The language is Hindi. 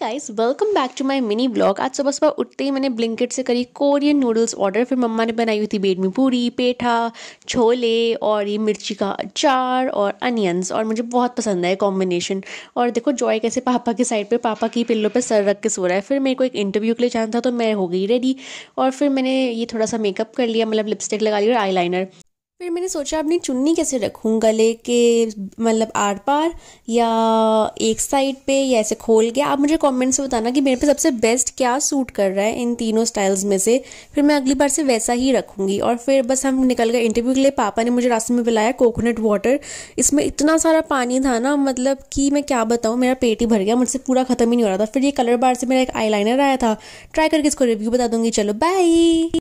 Guys welcome back to my mini blog आज सुबह सुबह उठते ही मैंने ब्लिंकेट से करी कोरियन नूडल्स ऑर्डर फिर मम्मा ने बनाई हुई थी बेडमी पूरी, पेठा, छोले और ये मिर्ची का अचार और अनियंस और मुझे बहुत पसंद है कॉम्बिनेशन और देखो जॉय कैसे पापा के साइड पे, पापा की पिल्लों पे सर रख के सो रहा है। फिर मेरे को एक इंटरव्यू के लिए जाना था तो मैं हो गई रेडी और फिर मैंने ये थोड़ा सा मेकअप कर लिया मतलब लिपस्टिक लगा ली और आई फिर मैंने सोचा, अपनी चुन्नी कैसे रखूँ? गले के मतलब आर पार या एक साइड पे या ऐसे खोल के? आप मुझे कमेंट से बताना कि मेरे पे सबसे बेस्ट क्या सूट कर रहा है इन तीनों स्टाइल्स में से। फिर मैं अगली बार से वैसा ही रखूँगी। और फिर बस हम निकल गए इंटरव्यू के लिए। पापा ने मुझे रास्ते में बुलाया कोकोनट वाटर इसमें इतना सारा पानी था ना मतलब कि मैं क्या बताऊँ? मेरा पेट ही भर गया, मुझसे पूरा ख़त्म ही नहीं हो रहा था। फिर ये कलर बार से मेरा एक आई आया था। ट्राई करके इसको रिव्यू बता दूँगी। चलो बाय